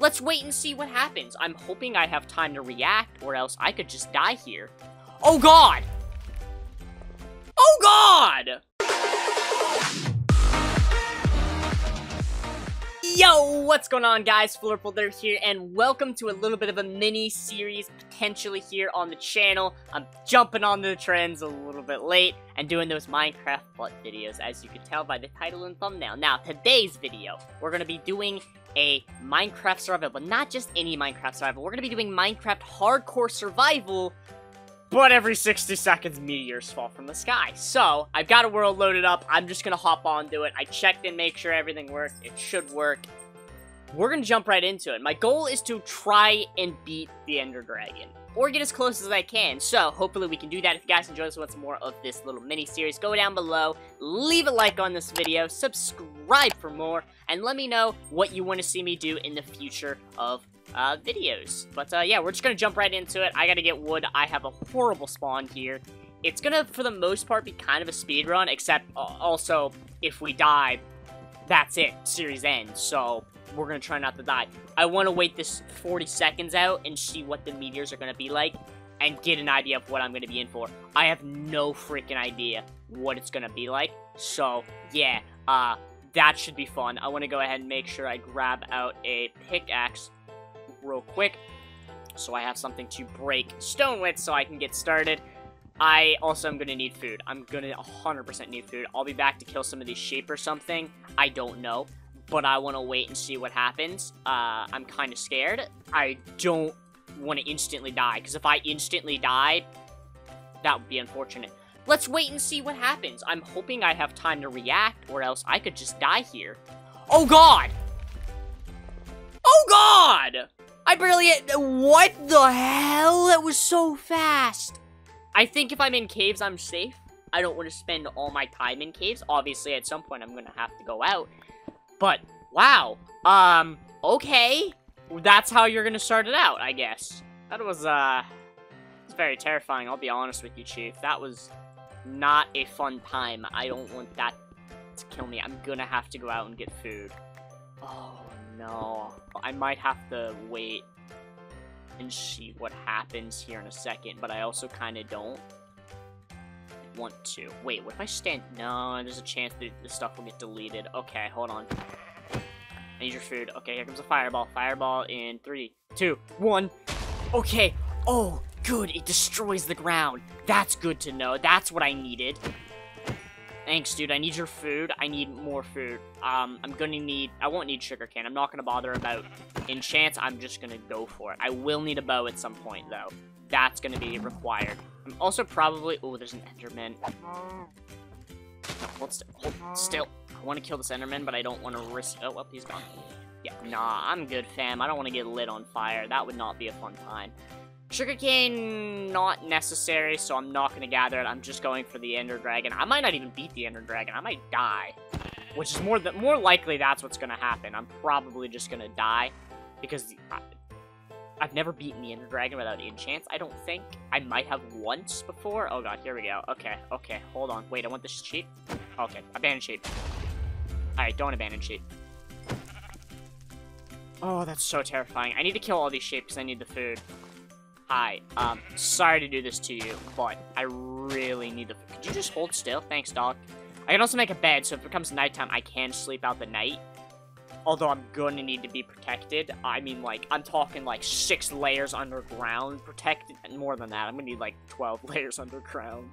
Let's wait and see what happens. I'm hoping I have time to react, or else I could just die here. Oh god! Oh god! Yo, what's going on guys? Flurple here, and welcome to a little bit of a mini-series, potentially here on the channel. I'm jumping on the trends a little bit late, and doing those Minecraft but videos, as you can tell by the title and thumbnail. Now, today's video, we're going to be doing a Minecraft survival, but not just any Minecraft survival. We're going to be doing Minecraft hardcore survival, but every 60 seconds, meteors fall from the sky. So, I've got a world loaded up. I'm just going to hop onto it. I checked and make sure everything worked. It should work. We're going to jump right into it. My goal is to try and beat the Ender Dragon or get as close as I can. So, hopefully we can do that. If you guys enjoy this, some more of this little mini-series, go down below, leave a like on this video, subscribe for more, and let me know what you want to see me do in the future of uh, videos. But, uh, yeah, we're just gonna jump right into it. I gotta get wood. I have a horrible spawn here. It's gonna, for the most part, be kind of a speed run, except uh, also, if we die, that's it. Series ends. So, we're gonna try not to die. I want to wait this 40 seconds out and see what the meteors are gonna be like and get an idea of what I'm gonna be in for. I have no freaking idea what it's gonna be like. So, yeah, uh, that should be fun. I want to go ahead and make sure I grab out a pickaxe real quick so I have something to break stone with so I can get started. I also am going to need food. I'm going to 100% need food. I'll be back to kill some of these sheep or something. I don't know but I want to wait and see what happens. Uh, I'm kind of scared. I don't want to instantly die, because if I instantly die, that would be unfortunate. Let's wait and see what happens. I'm hoping I have time to react, or else I could just die here. Oh god! Oh god! I barely What the hell? That was so fast! I think if I'm in caves, I'm safe. I don't want to spend all my time in caves. Obviously, at some point, I'm going to have to go out. But, wow. Um, okay. That's how you're gonna start it out, I guess. That was, uh, it's very terrifying, I'll be honest with you, Chief. That was not a fun time. I don't want that to kill me. I'm gonna have to go out and get food. Oh, no. I might have to wait and see what happens here in a second, but I also kind of don't want to. Wait, what if I stand? No, there's a chance that the stuff will get deleted. Okay, hold on. I need your food. Okay, here comes a fireball. Fireball in three, two, one. Okay. Oh, good. It destroys the ground. That's good to know. That's what I needed. Thanks, dude. I need your food. I need more food. Um, I'm gonna need... I won't need sugar cane. I'm not gonna bother about enchants. I'm just gonna go for it. I will need a bow at some point, though. That's gonna be required. I'm also probably... Oh, there's an Enderman. hold, st hold still. I want to kill this Enderman, but I don't want to risk... Oh, well, he's gone. Yeah, nah, I'm good, fam. I don't want to get lit on fire. That would not be a fun time. Sugarcane, not necessary, so I'm not going to gather it. I'm just going for the Ender Dragon. I might not even beat the Ender Dragon. I might die. Which is more, more likely that's what's going to happen. I'm probably just going to die. Because I've never beaten the Ender Dragon without enchants, I don't think. I might have once before. Oh god, here we go. Okay, okay, hold on. Wait, I want this sheep. Okay, abandon sheep. Alright, don't abandon sheep. Oh, that's so terrifying. I need to kill all these sheep because I need the food. Hi, um, sorry to do this to you, but I really need the Could you just hold still? Thanks, dog. I can also make a bed, so if it comes nighttime, I can sleep out the night. Although I'm gonna need to be protected. I mean, like, I'm talking like six layers underground protected. More than that, I'm gonna need like 12 layers underground.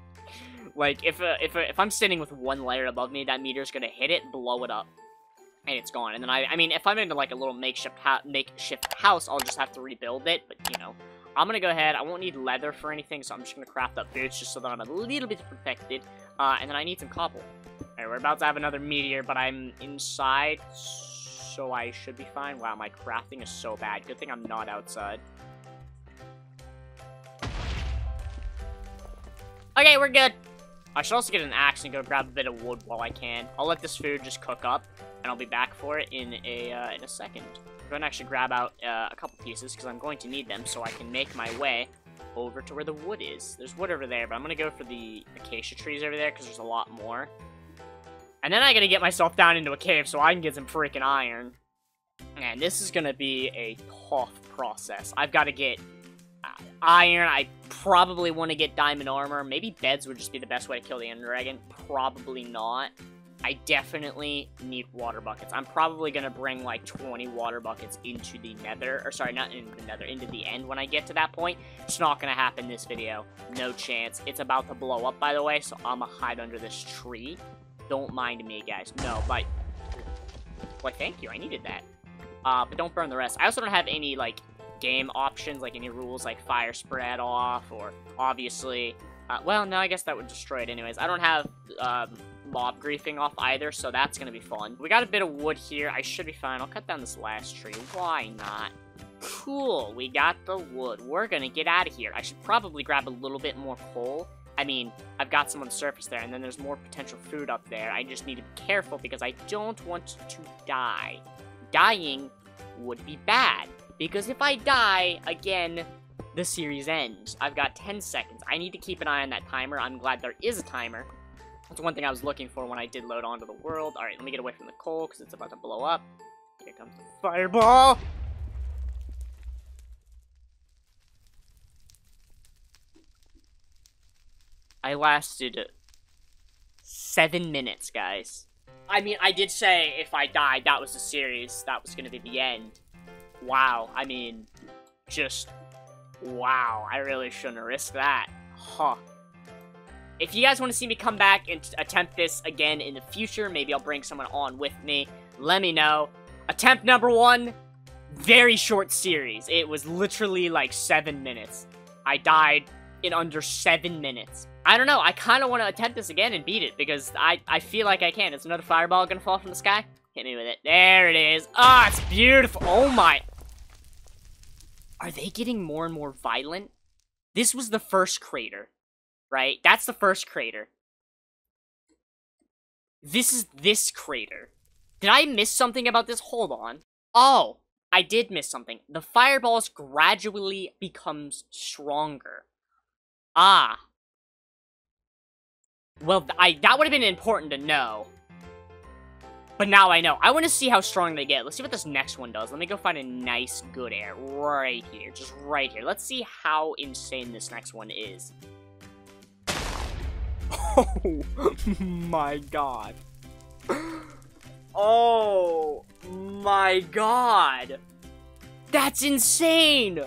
Like, if, uh, if, uh, if I'm standing with one layer above me, that meteor's gonna hit it, blow it up. And it's gone. And then I, I mean, if I'm into like a little makeshift, makeshift house, I'll just have to rebuild it. But, you know, I'm gonna go ahead. I won't need leather for anything, so I'm just gonna craft up boots just so that I'm a little bit protected. Uh, and then I need some cobble. Alright, we're about to have another meteor, but I'm inside, so I should be fine. Wow, my crafting is so bad. Good thing I'm not outside. Okay, we're good. I should also get an axe and go grab a bit of wood while I can. I'll let this food just cook up, and I'll be back for it in a uh, in a second. I'm going to actually grab out uh, a couple pieces, because I'm going to need them, so I can make my way over to where the wood is. There's wood over there, but I'm going to go for the acacia trees over there, because there's a lot more. And then I gotta get myself down into a cave so I can get some freaking iron. And this is gonna be a tough process. I've got to get iron. I probably want to get diamond armor. Maybe beds would just be the best way to kill the Ender Dragon. Probably not. I definitely need water buckets. I'm probably going to bring like 20 water buckets into the nether, or sorry, not into the nether, into the end when I get to that point. It's not going to happen this video. No chance. It's about to blow up, by the way, so I'm going to hide under this tree. Don't mind me, guys. No, but... Well, thank you. I needed that. Uh, but don't burn the rest. I also don't have any, like, game options, like any rules like fire spread off, or obviously... Uh, well, no, I guess that would destroy it anyways. I don't have um, mob griefing off either, so that's gonna be fun. We got a bit of wood here. I should be fine. I'll cut down this last tree. Why not? Cool, we got the wood. We're gonna get out of here. I should probably grab a little bit more coal. I mean, I've got some on the surface there, and then there's more potential food up there. I just need to be careful because I don't want to die. Dying would be bad. Because if I die, again, the series ends. I've got 10 seconds. I need to keep an eye on that timer. I'm glad there is a timer. That's one thing I was looking for when I did load onto the world. Alright, let me get away from the coal, because it's about to blow up. Here comes the fireball! I lasted seven minutes, guys. I mean, I did say if I died, that was the series. That was going to be the end. Wow. I mean, just wow. I really shouldn't risk that. Huh. If you guys want to see me come back and attempt this again in the future, maybe I'll bring someone on with me. Let me know. Attempt number one, very short series. It was literally like seven minutes. I died in under seven minutes. I don't know. I kind of want to attempt this again and beat it because I, I feel like I can. Is another fireball going to fall from the sky? Hit me with it. There it is. Ah, oh, it's beautiful. Oh my. Are they getting more and more violent? This was the first crater, right? That's the first crater. This is this crater. Did I miss something about this? Hold on. Oh, I did miss something. The fireballs gradually becomes stronger. Ah. Well, I that would have been important to know. But now I know. I want to see how strong they get. Let's see what this next one does. Let me go find a nice, good air right here. Just right here. Let's see how insane this next one is. Oh my god. Oh my god. That's insane.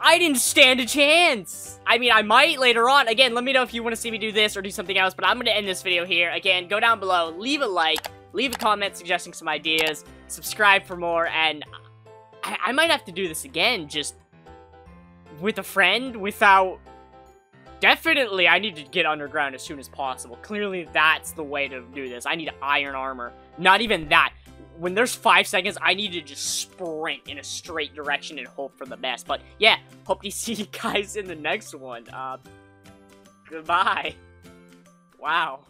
I didn't stand a chance. I mean, I might later on. Again, let me know if you want to see me do this or do something else, but I'm going to end this video here. Again, go down below, leave a like, leave a comment suggesting some ideas, subscribe for more, and I, I might have to do this again, just with a friend, without... Definitely, I need to get underground as soon as possible. Clearly, that's the way to do this. I need iron armor. Not even that. When there's five seconds, I need to just sprint in a straight direction and hope for the best. But, yeah, hope to see you guys in the next one. Uh, goodbye. Wow.